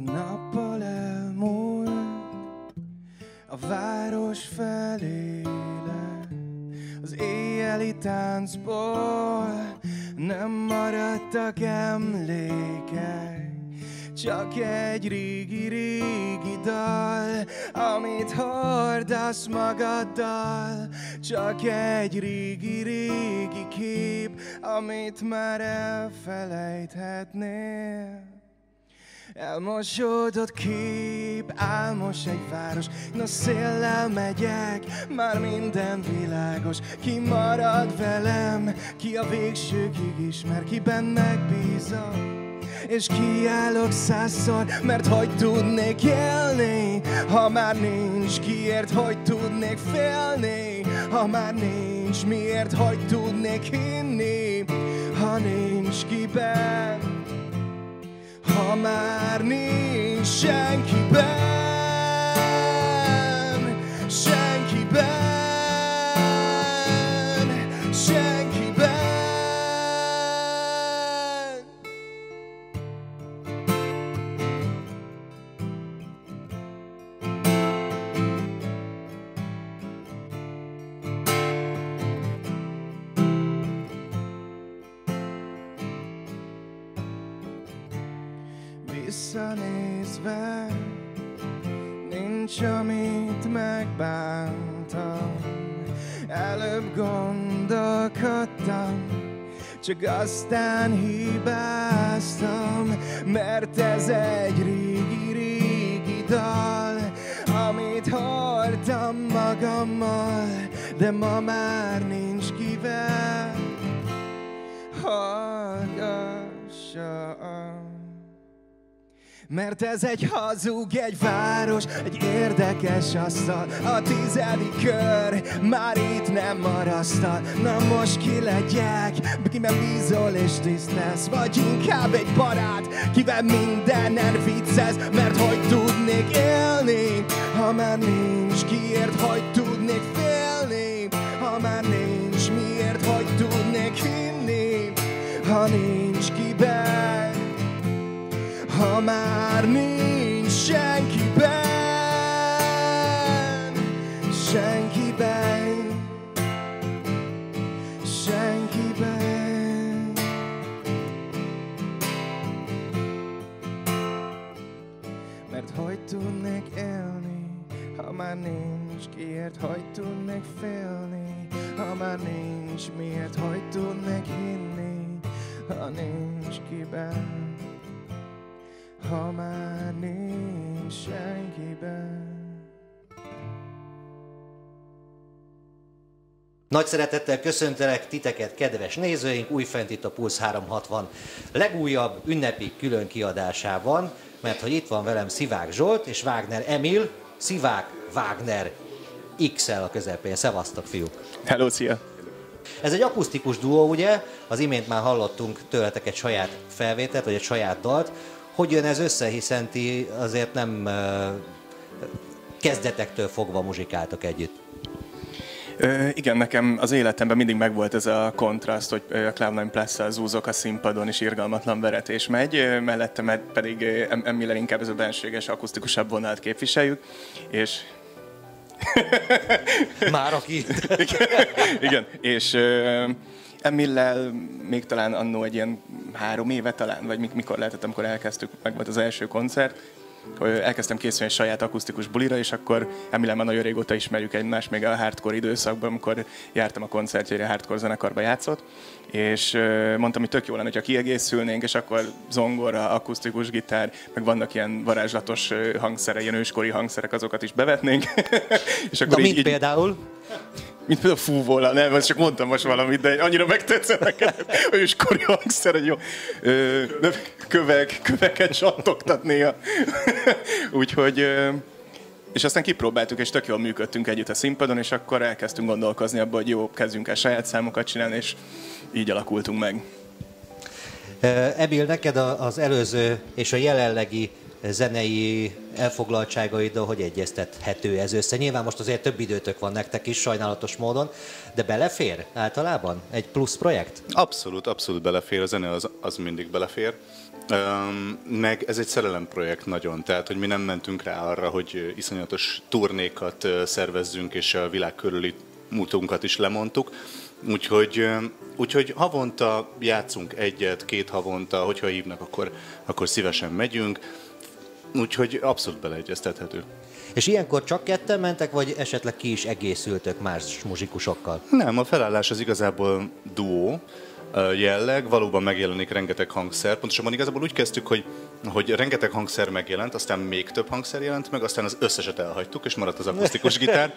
nappal elmúlt, a város feléle, az éjjeli táncból nem maradtak emlékek. Csak egy régi-régi dal, amit hordasz magaddal. Csak egy régi-régi kép, amit már elfelejthetnél. Elmosódott kép, álmos egy város Na széllel megyek, már minden világos Ki marad velem, ki a végsőkig ismer Kiben megbízom és kiállok százszor, mert hogy tudnék élni, ha már nincs kiért, hogy tudnék félni, ha már nincs miért, hogy tudnék hinni, ha nincs kiben, ha már nincs senkiben. Visszanézve Nincs, amit megbántam. Előbb gondolkodtam Csak aztán hibáztam Mert ez egy régi-régi dal Amit hordtam magammal De ma már nincs kivel. Hallgassam mert ez egy hazug, egy város, egy érdekes asztal. A tizedik kör már itt nem marasztal. Na most ki legyek, kiben bízol és tisztelsz. Vagy inkább egy barát, kivel mindenen viccesz Mert hogy tudnék élni, ha már nincs? Kiért Hogy tudnék félni, ha már nincs? Miért Hogy tudnék hinni, ha nincs kiben ha már nincs senkiben, senkiben, senkiben. Mert hogy tudnék élni, ha már nincs kiért, hogy tudnék félni, ha már nincs miért, hogy tudnék hinni, ha nincs kiben ha már nincs senkiben. Nagy szeretettel köszöntelek titeket, kedves nézőink, újfent itt a Pulsz 360 legújabb ünnepi külön kiadásában, mert hogy itt van velem Szivák Zsolt és Wagner Emil, Szivák Wagner XL a közepén. Szevasztok, fiúk! Hello, szia! Ez egy akusztikus duó, ugye? Az imént már hallottunk tőletek egy saját felvételt, vagy egy saját dalt. Hogy jön ez össze, hiszen ti azért nem kezdetektől fogva muzsikáltak együtt? Ö, igen, nekem az életemben mindig megvolt ez a kontraszt, hogy a Cloud9 plus zúzok a színpadon, és irgalmatlan veretés megy, mellette pedig emivel inkább ez a benséges, akustikusabb vonalat képviseljük, és Már aki. igen, igen, és Emillel még talán annó egy ilyen három éve talán, vagy mikor lehetett, amikor elkezdtük, meg volt az első koncert, elkezdtem készülni egy saját akusztikus bulira, és akkor Emilem már nagyon régóta ismerjük egymást, még a hardcore időszakban, amikor jártam a koncertjére, hardcore zenekarba játszott, és mondtam, hogy tök jó lenne, hogyha kiegészülnénk, és akkor zongora, akusztikus gitár, meg vannak ilyen varázslatos hangszerek, ilyen őskori hangszerek, azokat is bevetnénk. és akkor Na, így, mint így, például? Mint például fúvola, nem, most csak mondtam most valamit, de annyira megtetszett nekem, őskori hangszer, hogy jó, ö, kövek, köveket csattogtat néha. Úgyhogy, és aztán kipróbáltuk, és tök jól működtünk együtt a színpadon, és akkor elkezdtünk gondolkozni abba, hogy jó, kezdjünk el saját számokat csinálni, és így alakultunk meg. Emil, neked az előző és a jelenlegi zenei elfoglaltságaiddal hogy egyeztethető ez össze? Nyilván most azért több időtök van nektek is, sajnálatos módon, de belefér általában egy plusz projekt? Abszolút, abszolút belefér, a zene az, az mindig belefér. Um, meg ez egy szerelemprojekt nagyon, tehát hogy mi nem mentünk rá arra, hogy iszonyatos turnékat szervezzünk, és a világ körüli múltunkat is lemondtuk. Úgyhogy, úgyhogy havonta játszunk egyet, két havonta, hogyha hívnak, akkor, akkor szívesen megyünk. Úgyhogy abszolút beleegyeztethető. És ilyenkor csak ketten mentek, vagy esetleg ki is egészültök más muzsikusokkal? Nem, a felállás az igazából duó jelleg, valóban megjelenik rengeteg hangszer. Pontosabban igazából úgy kezdtük, hogy, hogy rengeteg hangszer megjelent, aztán még több hangszer jelent meg, aztán az összeset elhagytuk, és maradt az akusztikus gitár.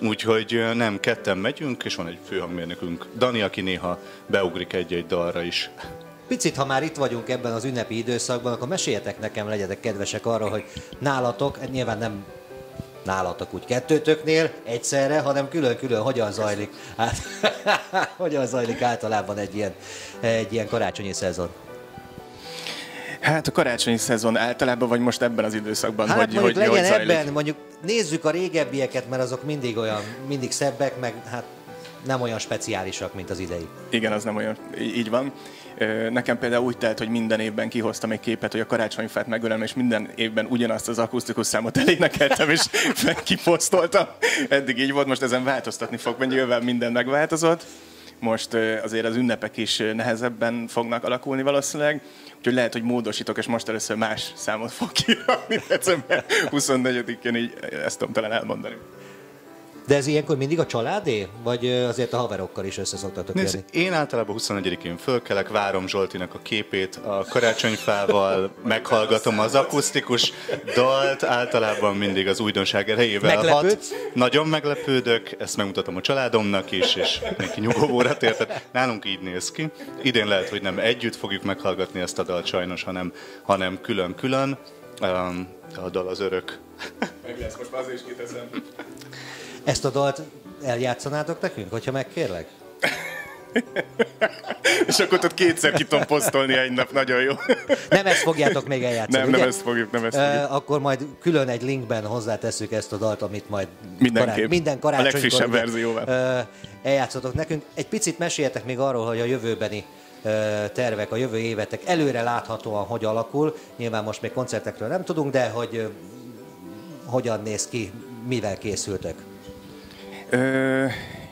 Úgyhogy nem, ketten megyünk, és van egy főhangmérnökünk, Dani, aki néha beugrik egy-egy dalra is. Picit, ha már itt vagyunk ebben az ünnepi időszakban, akkor meséljetek nekem, legyetek kedvesek arra, hogy nálatok, nyilván nem nálatok úgy kettőtöknél egyszerre, hanem külön-külön hogyan zajlik, hát, hogyan zajlik általában egy ilyen, egy ilyen karácsonyi szezon. Hát a karácsonyi szezon általában, vagy most ebben az időszakban, hát hogy, hogy, legyen hogy ebben, mondjuk nézzük a régebbieket, mert azok mindig olyan, mindig szebbek, meg hát nem olyan speciálisak, mint az idei. Igen, az nem olyan, így van. Nekem például úgy telt, hogy minden évben kihoztam egy képet, hogy a karácsonyfát megölem, és minden évben ugyanazt az akusztikus számot elénekeltem, és kiposztoltam. Eddig így volt, most ezen változtatni fog, mert nyilván minden megváltozott. Most azért az ünnepek is nehezebben fognak alakulni valószínűleg, úgyhogy lehet, hogy módosítok, és most először más számot fog kirakni december 24-én, így ezt tudom talán elmondani. De ez ilyenkor mindig a családé? Vagy azért a haverokkal is össze szoktatok Nézd, Én általában 21-én fölkelek, várom Zsoltinak a képét a karácsonyfával, meghallgatom az akusztikus dalt, általában mindig az újdonság erejével hat. Nagyon meglepődök, ezt megmutatom a családomnak is, és neki nyugovóra tért. Nálunk így néz ki. Idén lehet, hogy nem együtt fogjuk meghallgatni ezt a dalt sajnos, hanem, hanem külön-külön. A dal az örök. Meg lesz, most már azért is kiteszem. Ezt a dalt eljátszanátok nekünk, hogyha megkérlek? És akkor ott kétszer ki tudom posztolni egy nap, nagyon jó. Nem ezt fogjátok még eljátszani, Nem, ugye? nem ezt fogjuk, nem ezt fogjuk. Uh, akkor majd külön egy linkben hozzátesszük ezt a dalt, amit majd Mindenképp. minden karácsonykor a legfrissebb verzióval. Uh, eljátszotok nekünk. Egy picit meséljetek még arról, hogy a jövőbeni tervek, a jövő évetek előre láthatóan hogy alakul. Nyilván most még koncertekről nem tudunk, de hogy hogyan néz ki, mivel készültek? Ö,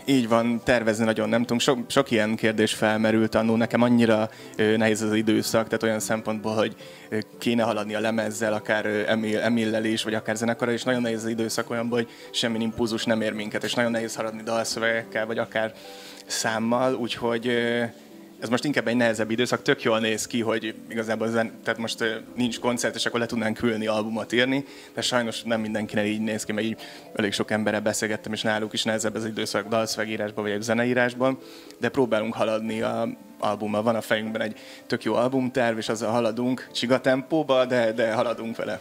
így van, tervezni nagyon nem tudunk. Sok, sok ilyen kérdés felmerült annó. Nekem annyira ö, nehéz az időszak, tehát olyan szempontból, hogy ö, kéne haladni a lemezzel, akár ö, Emil, Emillel is, vagy akár zenekarral, és nagyon nehéz az időszak olyanból, hogy semmi impulzus nem ér minket, és nagyon nehéz haladni dalszövegekkel, vagy akár számmal, úgyhogy ö, ez most inkább egy nehezebb időszak, tök jól néz ki, hogy igazából zen, tehát most nincs koncert, és akkor le tudnánk külni albumot írni, de sajnos nem mindenkinek így néz ki, mert így elég sok emberrel beszélgettem, és náluk is nehezebb ez az időszak dalszövegírásban, vagy egy zeneírásban, de próbálunk haladni a albummal. Van a fejünkben egy tök jó albumterv, és azzal haladunk, csiga tempóba, de, de haladunk vele.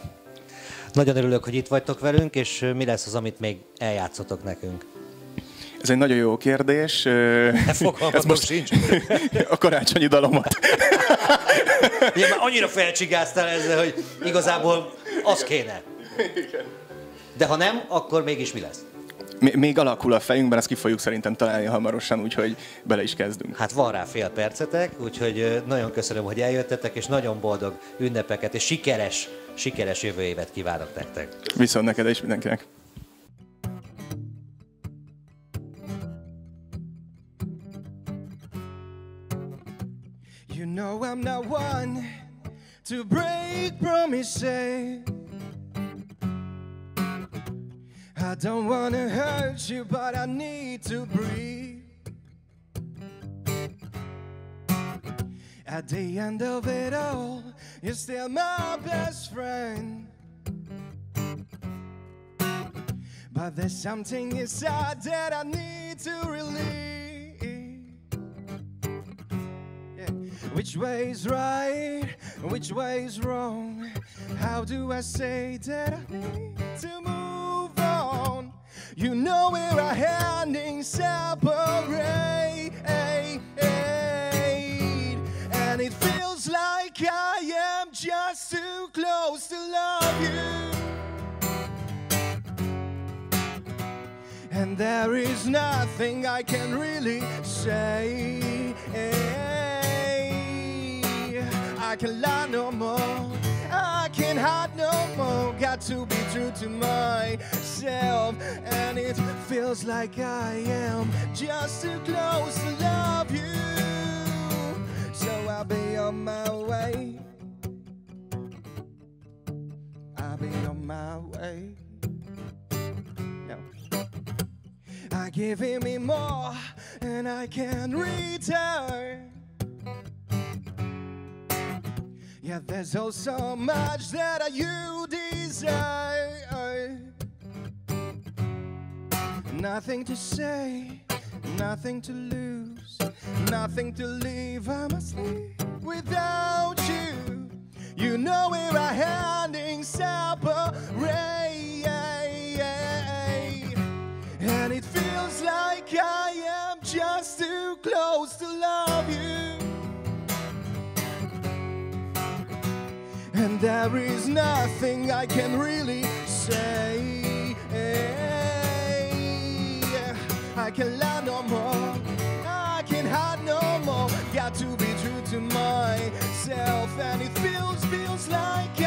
Nagyon örülök, hogy itt vagytok velünk, és mi lesz az, amit még eljátszotok nekünk? Ez egy nagyon jó kérdés. Ez most sincs. A karácsonyi dalomat. Ugye már annyira felcsigáztál ezzel, hogy igazából az kéne. De ha nem, akkor mégis mi lesz? Még alakul a fejünkben, ezt ki fogjuk szerintem találni hamarosan, úgyhogy bele is kezdünk. Hát van rá fél percetek, úgyhogy nagyon köszönöm, hogy eljöttetek, és nagyon boldog ünnepeket, és sikeres, sikeres jövő évet kívánok nektek. Viszont neked és mindenkinek. Know I'm not one to break promises. I don't wanna hurt you, but I need to breathe. At the end of it all, you're still my best friend. But there's something inside that I need to release. Which way is right? Which way is wrong? How do I say that I need to move on? You know we're a handing separate, and it feels like I am just too close to love you. And there is nothing I can really say. I can lie no more. I can hide no more. Got to be true to myself, and it feels like I am just too close to love you. So I'll be on my way. I'll be on my way. No. I give him more, and I can return. Yeah, there's oh so much that you desire. Nothing to say, nothing to lose, nothing to leave. I must leave without you. You know we're a handing separate. There is nothing I can really say. I can lie no more. I can hide no more. Got to be true to myself, and it feels feels like